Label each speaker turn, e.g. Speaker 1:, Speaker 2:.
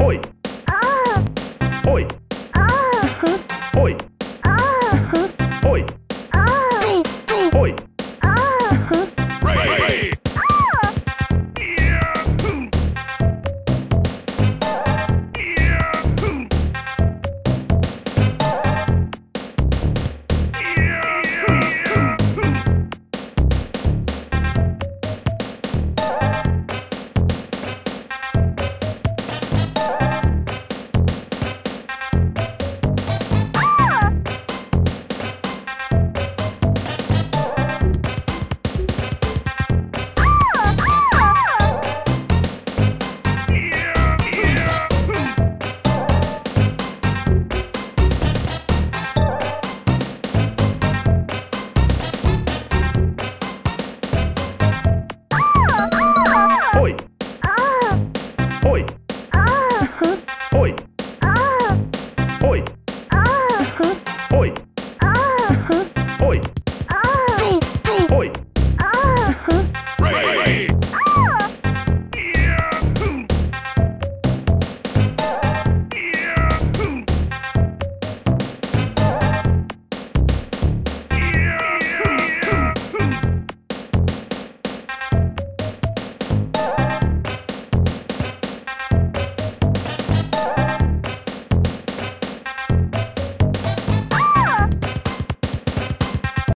Speaker 1: Oi. Ah. Oi. Ah. Oi.
Speaker 2: Foi!